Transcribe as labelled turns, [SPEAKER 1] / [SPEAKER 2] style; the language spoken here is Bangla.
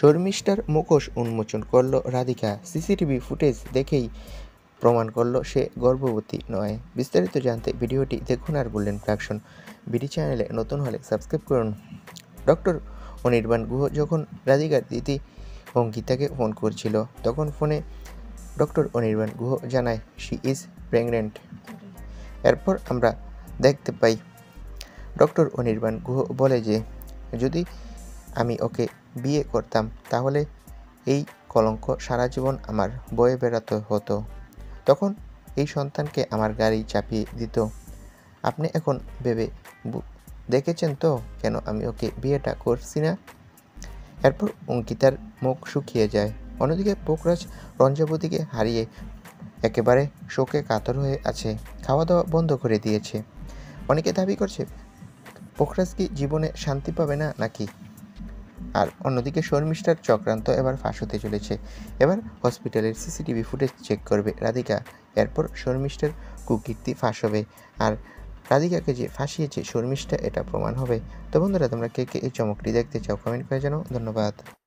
[SPEAKER 1] শর্মিষ্ঠার মুখোশ উন্মোচন করল রাধিকা। সিসিটিভি ফুটেজ দেখেই প্রমাণ করল সে গর্ভবতী নয়। বিস্তারিত জানতে ভিডিওটি দেখুন আর বললেন প্রাকশন বিডি চ্যানেলে নতুন হলে সাবস্ক্রাইব করুন। ডক্টর অনির্বাণ গুহ যখন রাধিকার দিদি অঙ্কিতাকে ফোন করছিল, তখন ফোনে ডক্টর অনির্বাণ গুহ জানায় শি ইজ প্রেগনেন্ট এরপর আমরা দেখতে পাই, ডক্টর অনির্বাণ গুহ বলে যে, যদি আমি ওকে বিয়ে করতাম, তাহলে এই কলঙ্ক সারা জীবন আমার বয়ে বেড়াতে হতো। তখন এই সন্তানকে আমার গাড়ি চাপিয়ে দিত। আপনি এখন ভেবে দেখেছেন তো কেন আমি ওকে বিয়েটা করছি না? এরপর অঙ্কিতার মুখ শুকিয়ে যায়। অন্যদিকে পোকরাজ রঞ্জাবতীকে হারিয়ে একেবারে শোকে কাতর হয়ে আছে খাওয়া দাওয়া বন্ধ করে দিয়েছে। অনেকে দাবি করছে পোখরাজ কি জীবনে শান্তি পাবে না নাকি? আর অন্যদিকে শর্মিষ্ঠার চক্রান্ত এবার ফাঁস হতে চলেছে। এবার হসপিটালের সিসিটিভি ফুটেজ চেক করবে রাধিকা। এরপর শর্মিষ্ঠার কুকীর্তি ফাঁস হবে। আর রাধিকাকে যে ফাঁসিয়েছে শর্মিষ্ঠা, এটা প্রমাণ হবে। তো বন্ধুরা, তোমরা কে কে এই চমকটি দেখতে চাও কমেন্ট করে জানাও। ধন্যবাদ।